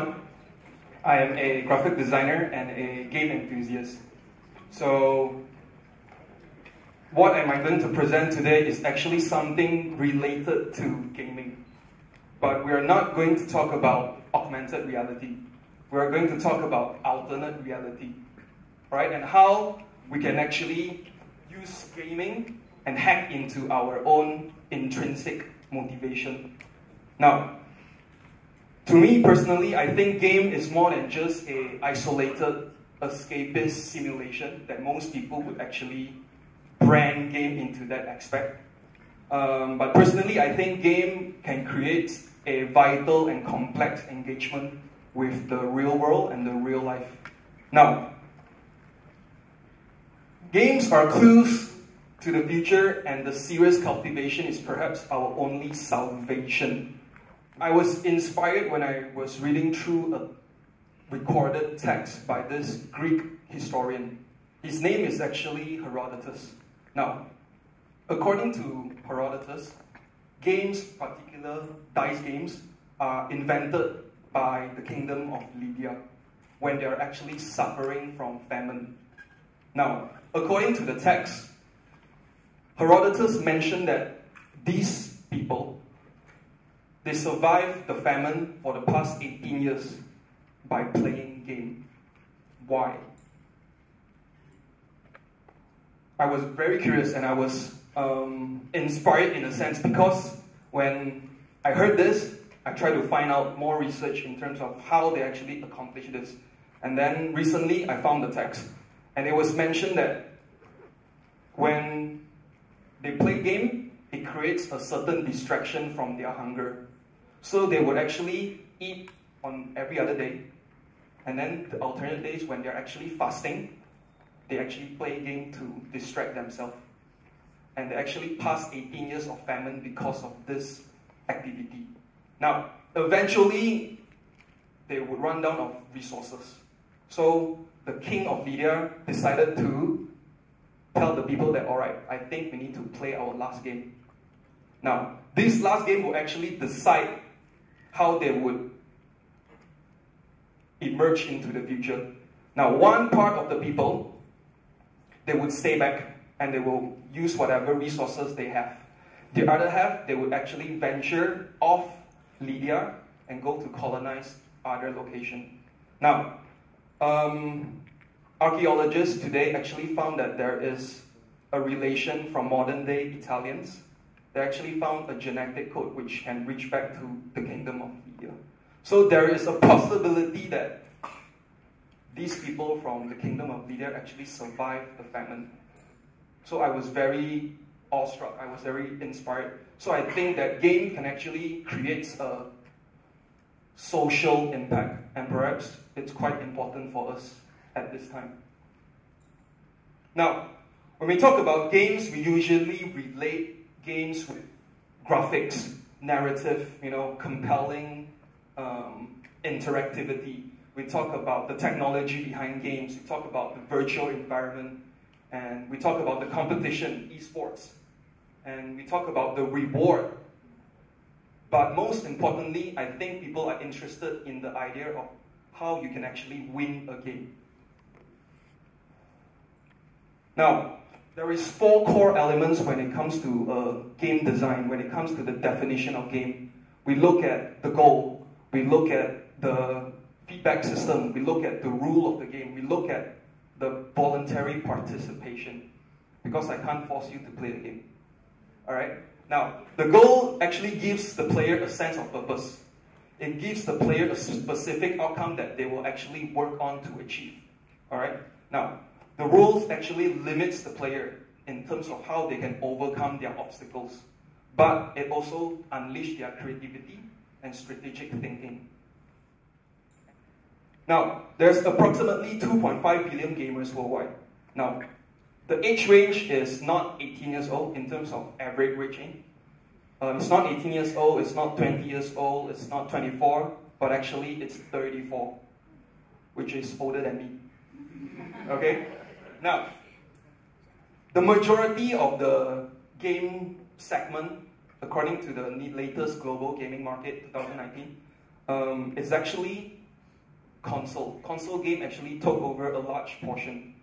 everyone. I am a graphic designer and a game enthusiast. So, what am I going to present today is actually something related to gaming. But we are not going to talk about augmented reality. We are going to talk about alternate reality, right? And how we can actually use gaming and hack into our own intrinsic motivation. Now, to me personally, I think game is more than just a isolated escapist simulation that most people would actually brand game into that aspect. Um, but personally, I think game can create a vital and complex engagement with the real world and the real life. Now, games are clues to the future and the serious cultivation is perhaps our only salvation I was inspired when I was reading through a recorded text by this Greek historian. His name is actually Herodotus. Now, according to Herodotus, games, particular dice games, are invented by the kingdom of Lydia when they are actually suffering from famine. Now, according to the text, Herodotus mentioned that these people they survived the famine for the past 18 years by playing game. Why? I was very curious and I was um, inspired in a sense because when I heard this, I tried to find out more research in terms of how they actually accomplished this. And then recently I found the text. And it was mentioned that when they play game, it creates a certain distraction from their hunger. So they would actually eat on every other day. And then the alternate days when they're actually fasting, they actually play a game to distract themselves. And they actually pass 18 years of famine because of this activity. Now, eventually, they would run down of resources. So the king of Lydia decided to tell the people that, all right, I think we need to play our last game. Now, this last game will actually decide how they would emerge into the future. Now, one part of the people, they would stay back and they will use whatever resources they have. The other half, they would actually venture off Lydia and go to colonize other location. Now, um, archaeologists today actually found that there is a relation from modern day Italians they actually found a genetic code which can reach back to the kingdom of Lydia. So there is a possibility that these people from the kingdom of Lydia actually survived the famine. So I was very awestruck, I was very inspired. So I think that game can actually create a social impact, and perhaps it's quite important for us at this time. Now, when we talk about games, we usually relate games with graphics, narrative, you know, compelling um, interactivity. We talk about the technology behind games. We talk about the virtual environment. And we talk about the competition, esports. And we talk about the reward. But most importantly, I think people are interested in the idea of how you can actually win a game. Now, there is four core elements when it comes to uh, game design, when it comes to the definition of game. We look at the goal, we look at the feedback system, we look at the rule of the game, we look at the voluntary participation. Because I can't force you to play the game. Alright? Now, the goal actually gives the player a sense of purpose. It gives the player a specific outcome that they will actually work on to achieve. Alright? Now, the rules actually limits the player in terms of how they can overcome their obstacles, but it also unleashes their creativity and strategic thinking. Now, there's approximately 2.5 billion gamers worldwide. Now, the age range is not 18 years old in terms of average reaching. Um, it's not 18 years old, it's not 20 years old, it's not 24, but actually it's 34, which is older than me. Okay? Now, the majority of the game segment, according to the latest global gaming market 2019, um, is actually console. Console game actually took over a large portion.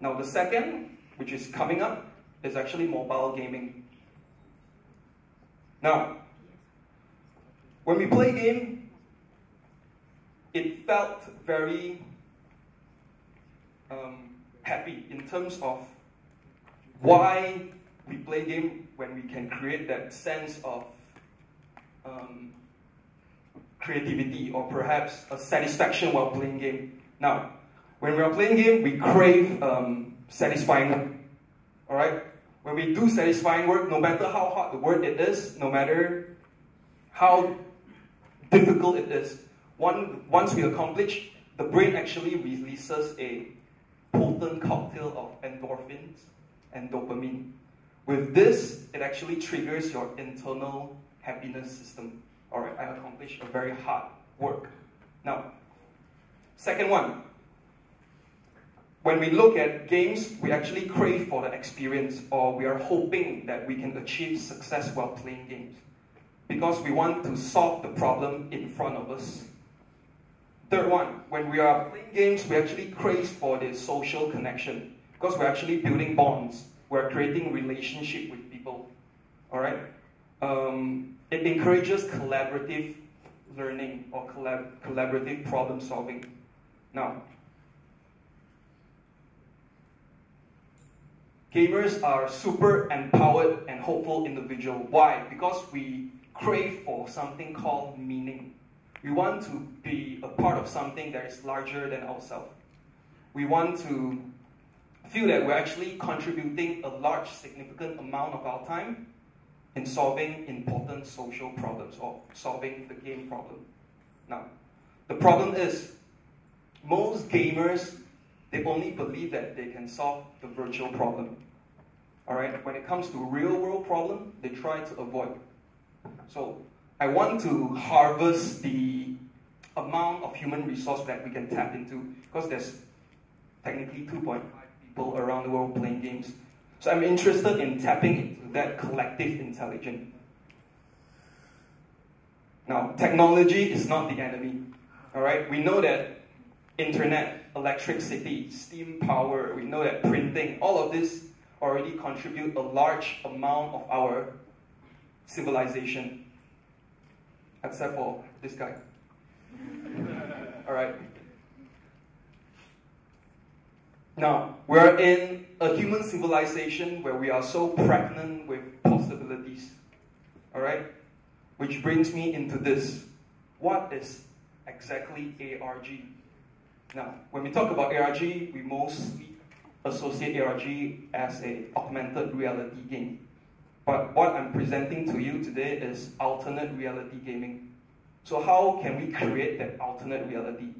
Now the second, which is coming up, is actually mobile gaming. Now, when we play game, it felt very um, happy in terms of why we play game when we can create that sense of um, creativity or perhaps a satisfaction while playing game. Now, when we are playing game, we crave um, satisfying work. All right. When we do satisfying work, no matter how hard the work it is, no matter how difficult it is, one, once we accomplish, the brain actually releases a potent cocktail of endorphins and dopamine. With this, it actually triggers your internal happiness system. All right, I accomplished a very hard work. Now, second one, when we look at games, we actually crave for the experience or we are hoping that we can achieve success while playing games because we want to solve the problem in front of us. Third one, when we are playing games, we actually crave for the social connection because we're actually building bonds. We're creating relationship with people. All right. Um, it encourages collaborative learning or collab collaborative problem solving. Now, Gamers are super empowered and hopeful individual. Why? Because we crave for something called meaning. We want to be a part of something that is larger than ourselves. We want to feel that we're actually contributing a large, significant amount of our time in solving important social problems or solving the game problem. Now, the problem is most gamers they only believe that they can solve the virtual problem. All right, when it comes to real world problem, they try to avoid. So I want to harvest the amount of human resource that we can tap into because there's technically 2.5 people around the world playing games. So I'm interested in tapping into that collective intelligence. Now, technology is not the enemy. All right, we know that internet, electricity, steam power, we know that printing, all of this already contribute a large amount of our civilization. Except for this guy. Alright. Now, we're in a human civilization where we are so pregnant with possibilities. Alright? Which brings me into this. What is exactly ARG? Now, when we talk about ARG, we mostly associate ARG as a augmented reality game. But what I'm presenting to you today is alternate reality gaming. So how can we create that alternate reality?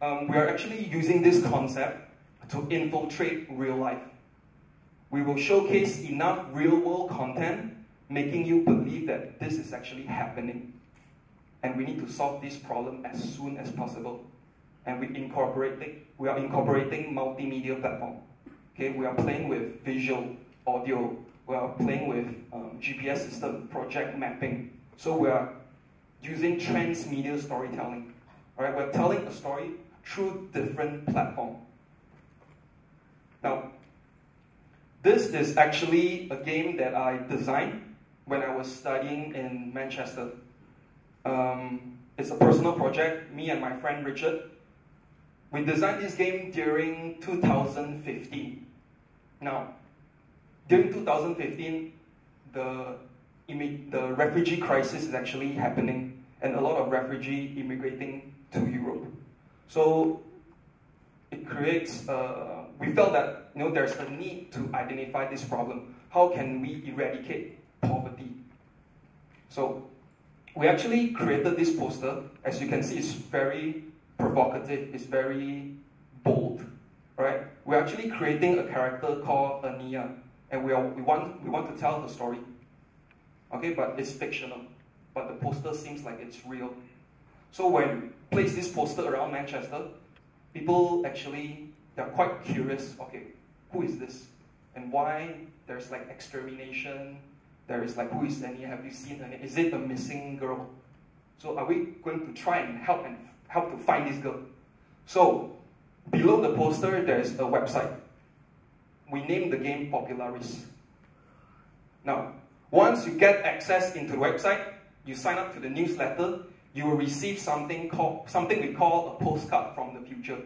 Um, we are actually using this concept to infiltrate real life. We will showcase enough real world content making you believe that this is actually happening. And we need to solve this problem as soon as possible and we incorporating we are incorporating multimedia platform. Okay, we are playing with visual, audio. We are playing with um, GPS system, project mapping. So we are using transmedia storytelling. All right, we're telling a story through different platform. Now, this is actually a game that I designed when I was studying in Manchester. Um, it's a personal project. Me and my friend Richard we designed this game during 2015. Now, during 2015, the, the refugee crisis is actually happening, and a lot of refugee immigrating to Europe. So it creates, uh, we felt that you know, there's a need to identify this problem. How can we eradicate poverty? So we actually created this poster. As you can see, it's very provocative, it's very bold, right? We're actually creating a character called Ania, and we, are, we, want, we want to tell the story, okay? But it's fictional, but the poster seems like it's real. So when place this poster around Manchester, people actually, they're quite curious, okay, who is this? And why there's like extermination, there is like, who is Ania? Have you seen Ania? Is it a missing girl? So are we going to try and help and help to find this girl. So below the poster, there's a website. We named the game Popularis. Now, once you get access into the website, you sign up to the newsletter, you will receive something called something we call a postcard from the future.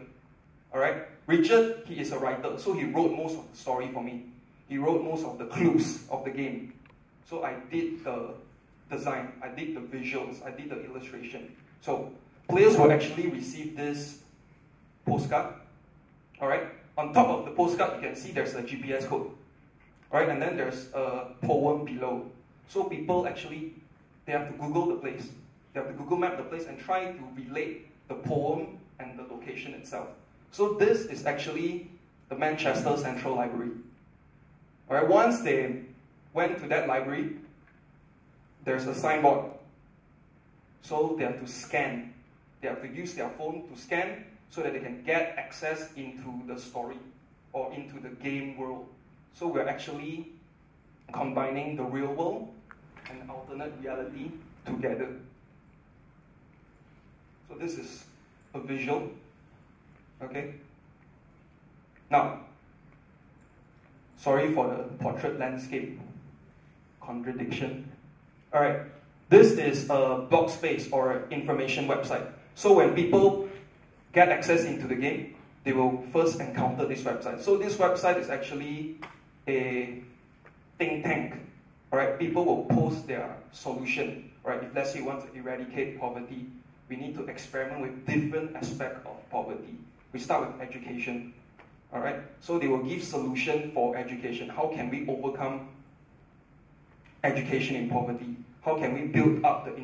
Alright? Richard, he is a writer, so he wrote most of the story for me. He wrote most of the clues of the game. So I did the design, I did the visuals, I did the illustration. So players will actually receive this postcard. Alright? On top of the postcard, you can see there's a GPS code. Alright, and then there's a poem below. So people actually, they have to Google the place. They have to Google map the place and try to relate the poem and the location itself. So this is actually the Manchester Central Library. Alright, once they went to that library, there's a signboard. So they have to scan. They have to use their phone to scan so that they can get access into the story or into the game world. So we're actually combining the real world and alternate reality together. So this is a visual, okay? Now, sorry for the portrait landscape contradiction. All right, this is a blog space or information website. So when people get access into the game, they will first encounter this website. So this website is actually a think tank. Right, people will post their solution. Right, if let's say you want to eradicate poverty, we need to experiment with different aspects of poverty. We start with education. All right, so they will give solution for education. How can we overcome education in poverty? How can we build up the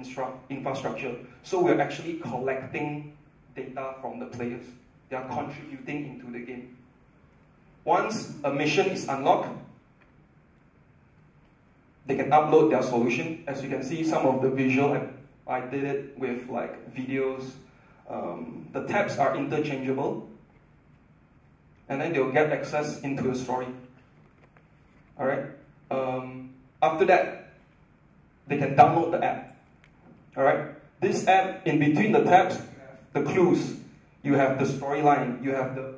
infrastructure? So we're actually collecting data from the players. They are contributing into the game. Once a mission is unlocked, they can upload their solution. As you can see, some of the visual, I, I did it with like videos. Um, the tabs are interchangeable. And then they'll get access into the story. All right. Um, after that, they can download the app. All right. This app, in between the tabs, the clues. You have the storyline. You have the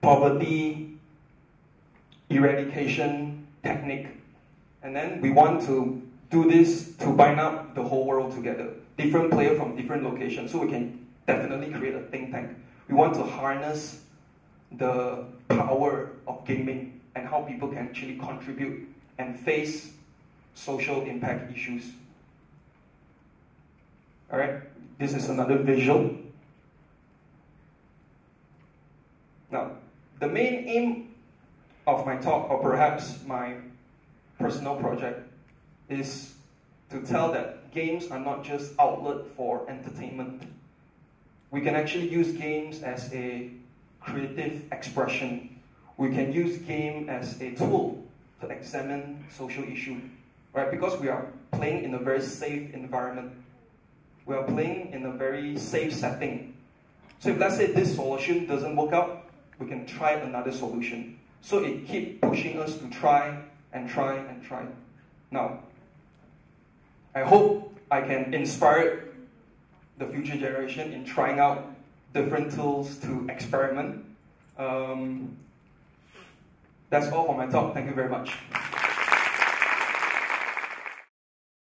poverty eradication technique. And then we want to do this to bind up the whole world together. Different players from different locations, so we can definitely create a think tank. We want to harness the power of gaming and how people can actually contribute and face social impact issues. Alright, this is another visual. Now, the main aim of my talk, or perhaps my personal project, is to tell that games are not just outlet for entertainment. We can actually use games as a creative expression. We can use game as a tool to examine social issue, right? Because we are playing in a very safe environment. We are playing in a very safe setting. So if let's say this solution doesn't work out, we can try another solution. So it keep pushing us to try and try and try. Now, I hope I can inspire the future generation in trying out different tools to experiment. Um, that's all for my talk. Thank you very much.